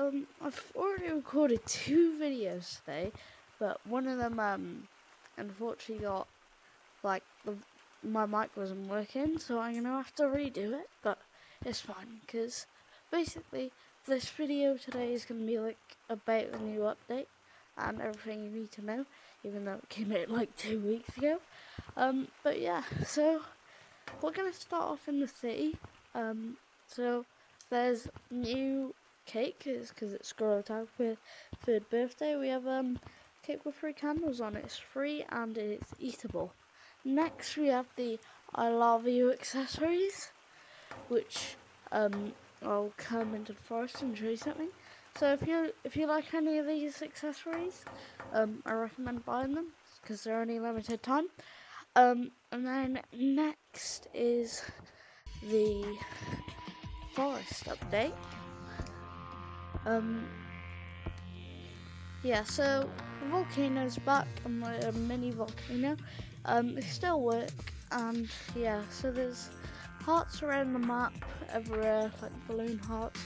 Um, I've already recorded two videos today, but one of them, um, unfortunately got, like, the, my mic wasn't working, so I'm gonna have to redo it, but it's fine, because basically, this video today is gonna be, like, about the new update, and everything you need to know, even though it came out, like, two weeks ago. Um, but yeah, so, we're gonna start off in the city, um, so, there's new cake is because it's Gorilla Tag for third birthday. We have um cake with three candles on it. It's free and it's eatable. Next we have the I love you accessories, which um I'll come into the forest and show you something. So if you if you like any of these accessories, um I recommend buying them because they're only limited time. Um and then next is the forest update. Um, yeah, so the volcano's back and my mini volcano. Um, they still work, and yeah, so there's hearts around the map everywhere, like balloon hearts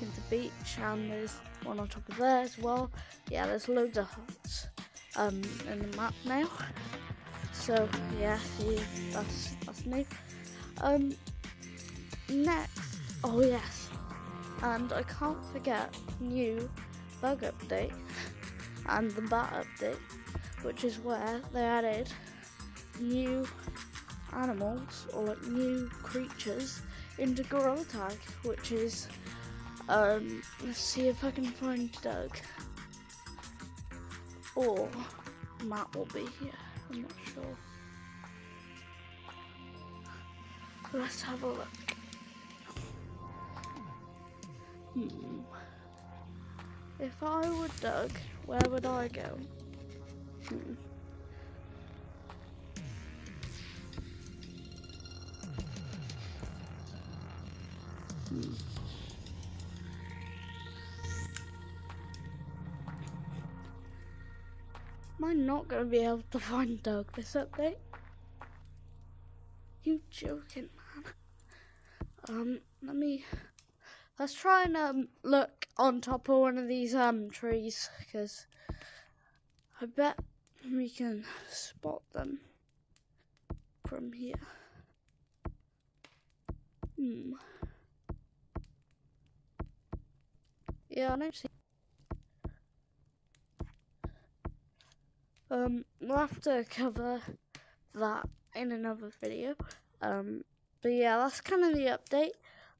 in the beach, and there's one on top of there as well. Yeah, there's loads of hearts um in the map now. So yeah, see, that's that's new. Um, next, oh yes, and I can't forget new bug update and the bat update, which is where they added new animals or like new creatures into Gorilla Tag, which is um let's see if I can find Doug. Or Matt will be here, I'm not sure. Let's have a look. Hmm. If I were Doug, where would I go? Hmm. Hmm. Am I not going to be able to find Doug this update? You joking, man? Um, let me Let's try and um, look on top of one of these um trees because I bet we can spot them from here. Hmm. Yeah, I don't see. Um, we'll have to cover that in another video. Um, but yeah, that's kind of the update.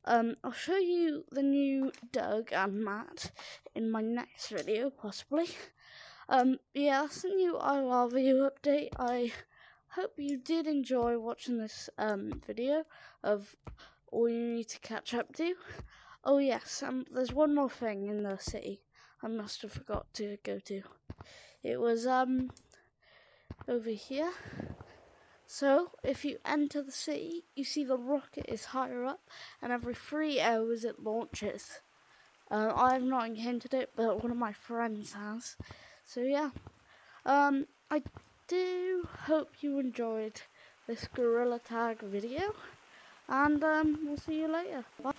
Um, I'll show you the new Doug and Matt in my next video, possibly. Um, yeah, that's the new I Love You update. I hope you did enjoy watching this um, video of all you need to catch up to. Oh yes, and there's one more thing in the city I must have forgot to go to. It was um over here. So, if you enter the city, you see the rocket is higher up, and every three hours it launches. Uh, I have not encountered it, but one of my friends has. So, yeah. Um, I do hope you enjoyed this Gorilla Tag video, and um, we'll see you later. Bye.